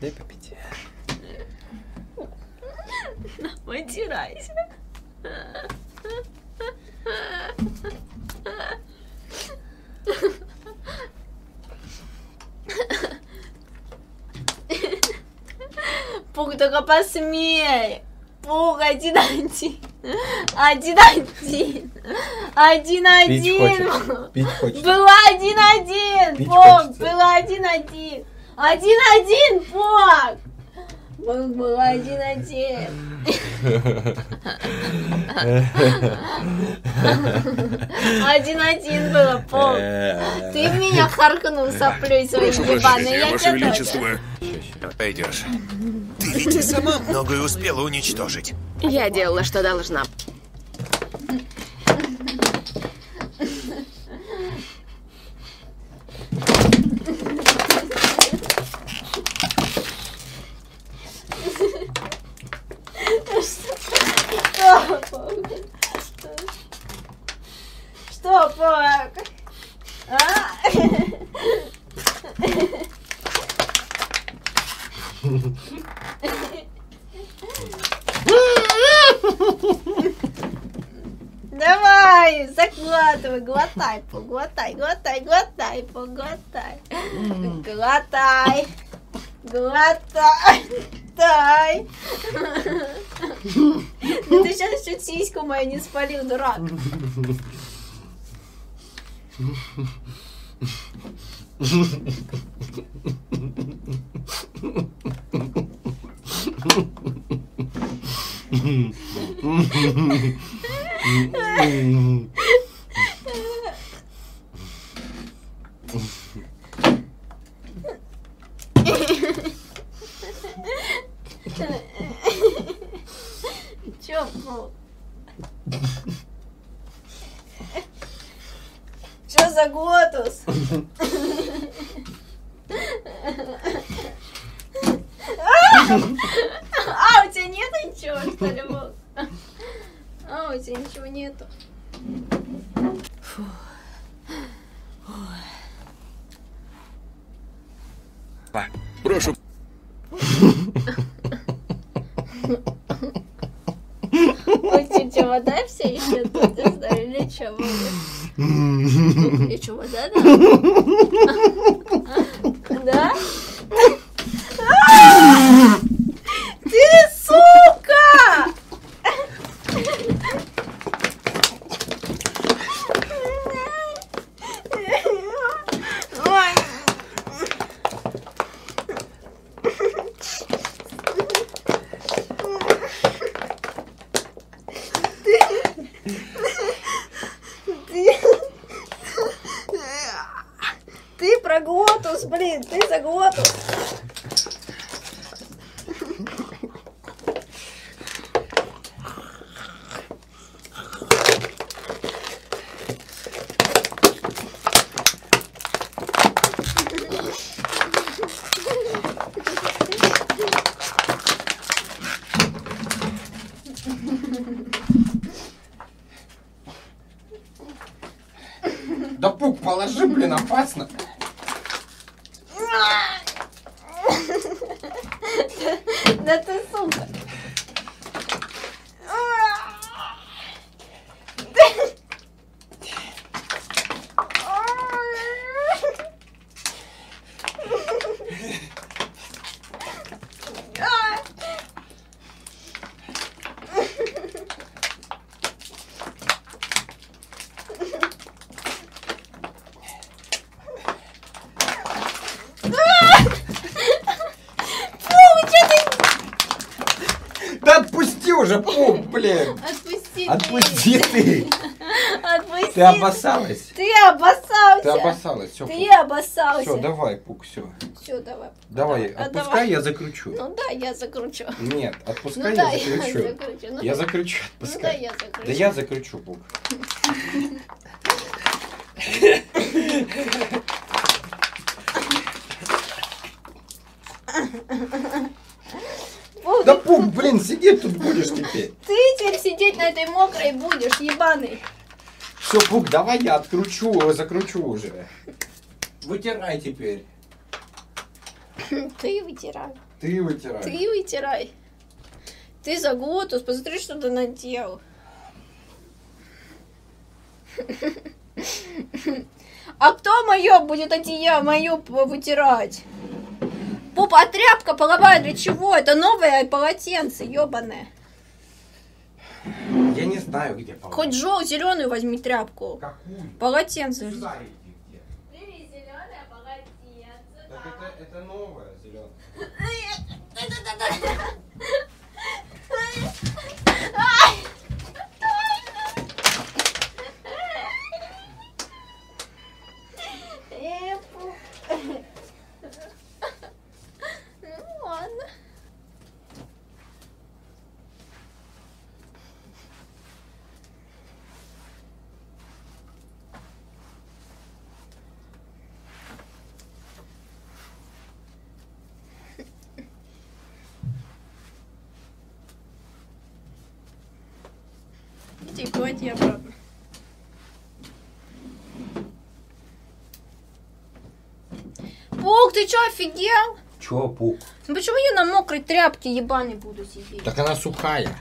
Дай попить. Вытирайся. Пук, только посмей. Пук, один один. Один один. Один один. Пить. Было один один. Пить хочется. было один один. Один один, Пук. Пук, было один один. Один один было, Пук. Ты в меня харкнул соплей своей Прошу ебаной. Ваше тебя Величество. Пойдешь. Ты ведь и сама многое успела уничтожить. Я делала, что должна. Что? А? Давай, заглатывай, глотай, поглотай, глотай, глотай, поглотай. Глотай. Глотай. Тай. Ну ты сейчас еще сиську мою не спалил, дурак. Чё, ну? Чё за глотус? А, у тебя нет Вов? А, у тебя ничего нету. Прошу. Ой, ты что, вода все еще тут, не знаю, или? Или что, вода, да? Да? Ты сука! Ой. Ты... Ты про глотус, блин, ты за глотус. Да пук, положи, блин, опасно. Да ты сука. Фу, что ты... Да отпусти уже, пук, блин. Отпусти. Отпусти ты. Отпусти. Ты обоссалась. Ты обоссался. Ты обоссалась. Все, Ты обоссался. все, давай, пук, все. Все, давай. Давай, А, отпускай, давай. я закручу. Ну да, я закручу. Нет, Ну отпускай, да, я я закручу. закручу. Ну, Я закручу, ну да, отпускай. я закручу. Да я закручу, пук. Фу, Да пук, блин, сиди тут будешь теперь. Ты теперь сидеть на этой мокрой будешь, ебаный? Все, Пук, давай я откручу, закручу уже. Вытирай теперь. Ты вытирай. Ты вытирай. Ты вытирай. Ты за Готус, посмотри, что ты наделал. А кто мое будет одеяло мое вытирать? Пупа, а тряпка половая для чего? Это новое полотенце, ебаное. Я не знаю, где полотенце. Хоть желтую, зеленую возьми тряпку. Какую? Полотенце. Сюда иди где. зеленое полотенце. Так это, это новое зеленое. Ну ладно. Иди, клади обратно. Пук, ты чё, офигел? Чё, Пук? Ну почему я на мокрой тряпке ебаной буду сидеть? Так она сухая.